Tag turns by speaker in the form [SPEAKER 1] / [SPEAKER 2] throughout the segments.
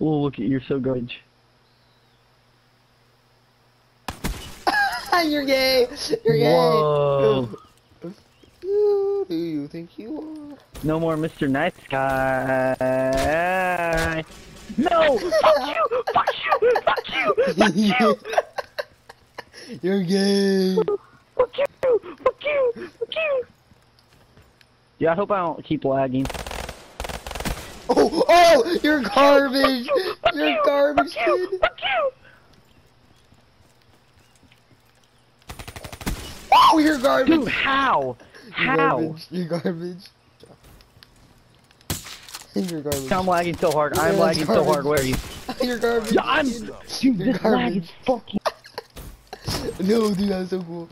[SPEAKER 1] Oh, look at you're so garbage.
[SPEAKER 2] You're gay. You're gay.
[SPEAKER 1] Whoa.
[SPEAKER 2] Who do you think you are?
[SPEAKER 1] No more Mr. Nice Guy. No! fuck you! Fuck you! Fuck you! Fuck you!
[SPEAKER 2] You're gay.
[SPEAKER 1] Fuck you! Fuck you! Fuck you! Yeah, I hope I don't keep lagging.
[SPEAKER 2] Oh, oh, you're garbage. You're
[SPEAKER 1] you!
[SPEAKER 2] garbage,
[SPEAKER 1] Fuck you!
[SPEAKER 2] kid.
[SPEAKER 1] Fuck you!
[SPEAKER 2] Oh, you're garbage.
[SPEAKER 1] Dude, how? How?
[SPEAKER 2] You're garbage. You're garbage.
[SPEAKER 1] I'm lagging so hard. I'm lagging so hard. Where are you?
[SPEAKER 2] You're garbage.
[SPEAKER 1] Yeah, I'm. Dude,
[SPEAKER 2] You're
[SPEAKER 1] this lag is fucking.
[SPEAKER 2] No, dude, that's so cool.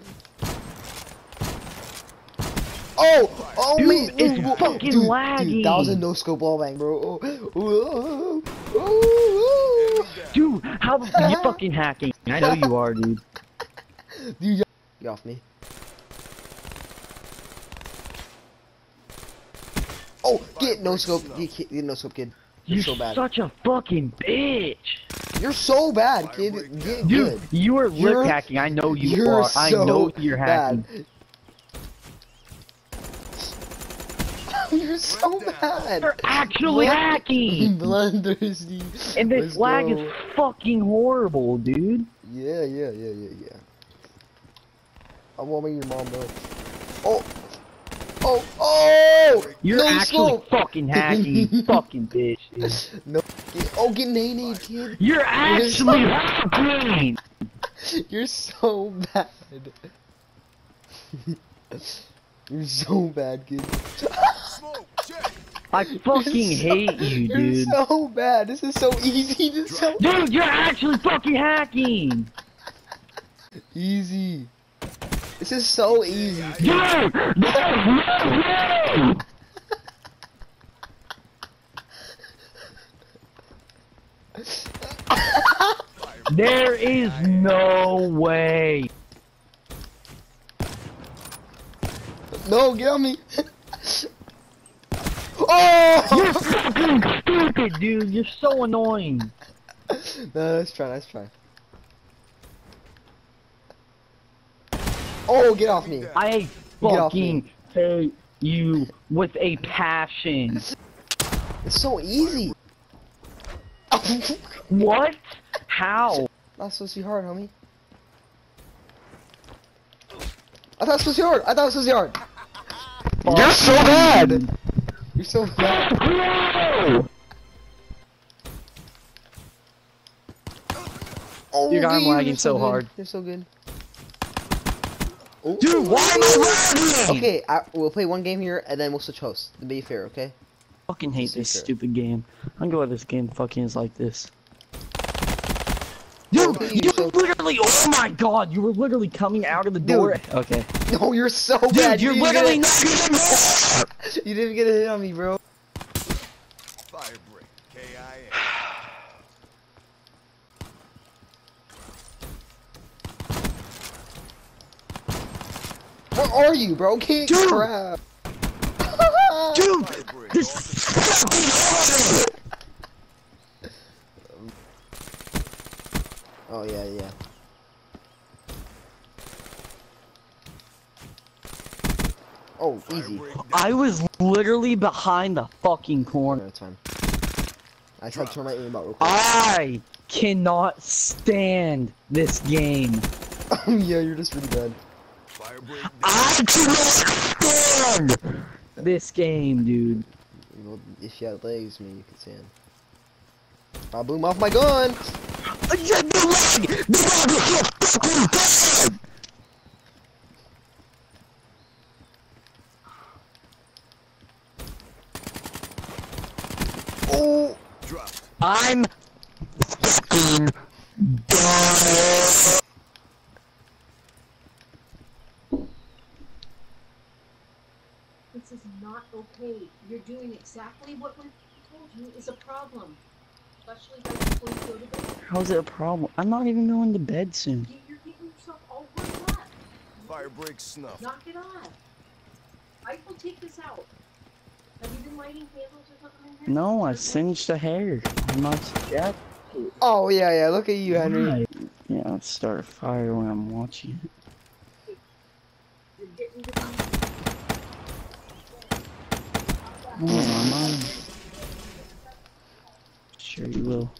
[SPEAKER 2] Oh, oh,
[SPEAKER 1] Dude,
[SPEAKER 2] wait,
[SPEAKER 1] it's
[SPEAKER 2] no,
[SPEAKER 1] fucking
[SPEAKER 2] dude,
[SPEAKER 1] laggy.
[SPEAKER 2] Dude, that was a no scope wall bang, bro. Oh, oh, oh, oh,
[SPEAKER 1] Dude, how the you fucking hacking? I know you are, dude.
[SPEAKER 2] Dude, you- get off me. Oh, get no scope. Get, get, get no scope, kid. You're
[SPEAKER 1] You're
[SPEAKER 2] so bad.
[SPEAKER 1] such a fucking bitch.
[SPEAKER 2] You're so bad, kid. Get
[SPEAKER 1] Dude,
[SPEAKER 2] good.
[SPEAKER 1] you are lip hacking. I know you
[SPEAKER 2] You're
[SPEAKER 1] are. I know you're hacking.
[SPEAKER 2] bad. You're so bad.
[SPEAKER 1] You're actually hacking.
[SPEAKER 2] Bloodthirsty.
[SPEAKER 1] And this
[SPEAKER 2] Let's
[SPEAKER 1] lag
[SPEAKER 2] go.
[SPEAKER 1] is fucking horrible, dude.
[SPEAKER 2] Yeah, yeah, yeah, yeah, yeah. I'm warming your mom, bro. Oh! Oh! Oh!
[SPEAKER 1] You're
[SPEAKER 2] no
[SPEAKER 1] actually
[SPEAKER 2] scope.
[SPEAKER 1] fucking hacking, you fucking bitch. Dude.
[SPEAKER 2] No. Oh, get nade, kid.
[SPEAKER 1] You're actually hacking.
[SPEAKER 2] You're so bad. You're so bad, kid.
[SPEAKER 1] I fucking hate you, dude.
[SPEAKER 2] You're so bad. This is so easy. This is so
[SPEAKER 1] Dude, you're actually fucking hacking.
[SPEAKER 2] easy. This is so easy.
[SPEAKER 1] Dude, there's no way. There is no way.
[SPEAKER 2] No, get on me. oh!
[SPEAKER 1] You're fucking stupid, dude. You're so annoying.
[SPEAKER 2] No, let's try, let's try. Oh, get off me.
[SPEAKER 1] I fucking hate you with a passion.
[SPEAKER 2] It's so easy.
[SPEAKER 1] What? How?
[SPEAKER 2] Not supposed to be hard, homie. I thought it was supposed to be hard. I thought it was supposed to be hard. You're so bad. You're so bad.
[SPEAKER 1] No!
[SPEAKER 2] Oh,
[SPEAKER 1] Dude, I'm
[SPEAKER 2] you're
[SPEAKER 1] lagging so
[SPEAKER 2] good.
[SPEAKER 1] hard.
[SPEAKER 2] You're so good. Oh.
[SPEAKER 1] Dude, why am I lagging?
[SPEAKER 2] Okay, I, we'll play one game here and then we'll switch hosts. To be fair, okay?
[SPEAKER 1] fucking hate this
[SPEAKER 2] Secret.
[SPEAKER 1] stupid game. I'm glad this game fucking is like this. Dude, you
[SPEAKER 2] so-
[SPEAKER 1] literally, oh my god, you were literally coming out of the door. Okay.
[SPEAKER 2] No, you're so
[SPEAKER 1] Dude,
[SPEAKER 2] bad.
[SPEAKER 1] you're literally not even there!
[SPEAKER 2] You didn't get a hit on me, bro.
[SPEAKER 3] Fire break. K-I-A.
[SPEAKER 2] Where are you, bro? Can't
[SPEAKER 1] Dude!
[SPEAKER 2] crap.
[SPEAKER 1] Dude, this
[SPEAKER 2] Oh yeah, yeah. Oh, easy.
[SPEAKER 1] I was literally behind the fucking corner.
[SPEAKER 2] I tried to turn my aim real quick.
[SPEAKER 1] I cannot stand this game.
[SPEAKER 2] yeah, you're just really bad.
[SPEAKER 1] I cannot stand this game, dude.
[SPEAKER 2] Well, if you had legs, me, you could stand. I blew him off my gun. Oh,
[SPEAKER 1] I'm fucking done.
[SPEAKER 4] This is not okay. You're doing exactly what we told you is a problem.
[SPEAKER 1] How's it a problem? I'm not even going to bed soon.
[SPEAKER 4] You- You're getting yourself all worked up.
[SPEAKER 3] Fire break snuff.
[SPEAKER 4] Knock it off. I will take this out. Have you been lighting candles or something?
[SPEAKER 1] No, I singed the hair. I'm not Jack.
[SPEAKER 2] Oh yeah, yeah. Look at you, Henry.
[SPEAKER 1] Right. Yeah, I start a fire when I'm watching it.
[SPEAKER 4] You're getting to be
[SPEAKER 1] Oh, Mom. Sure you will.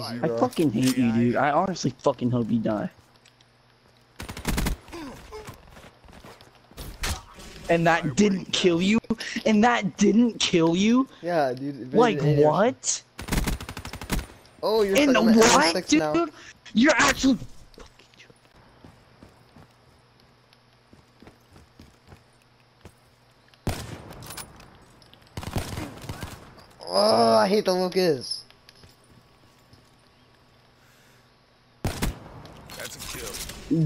[SPEAKER 1] I fucking hate you, dude. I honestly fucking hope you die. And that didn't kill you? And that didn't kill you?
[SPEAKER 2] Yeah, dude.
[SPEAKER 1] Like what?
[SPEAKER 2] Oh, you're
[SPEAKER 1] And
[SPEAKER 2] stuck on the
[SPEAKER 1] what, dude?
[SPEAKER 2] now.
[SPEAKER 1] You're actually
[SPEAKER 2] Oh, I hate the Lucas.
[SPEAKER 3] That's a kill.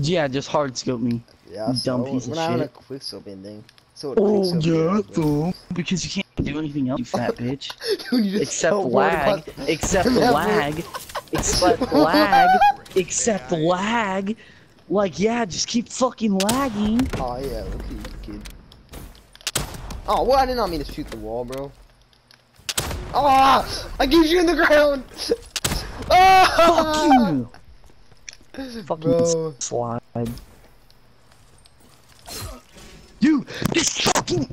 [SPEAKER 1] Yeah, just hard scope me.
[SPEAKER 2] Yeah,
[SPEAKER 1] You
[SPEAKER 2] so
[SPEAKER 1] dumb piece of
[SPEAKER 2] we're not on a
[SPEAKER 1] shit.
[SPEAKER 2] quick scoping thing. So
[SPEAKER 1] Oh yeah, though. Because you can't do anything else, you fat bitch.
[SPEAKER 2] Dude, you
[SPEAKER 1] Except lag. Except lag. Except lag. Except lag. Like yeah, just keep fucking lagging.
[SPEAKER 2] Oh yeah, look at you, kid. Oh, well, I did not mean to shoot the wall, bro. Oh, I gave you in the ground. Oh,
[SPEAKER 1] Fuck you. Ah. Fucking
[SPEAKER 2] Bro.
[SPEAKER 1] slide. Dude, this fucking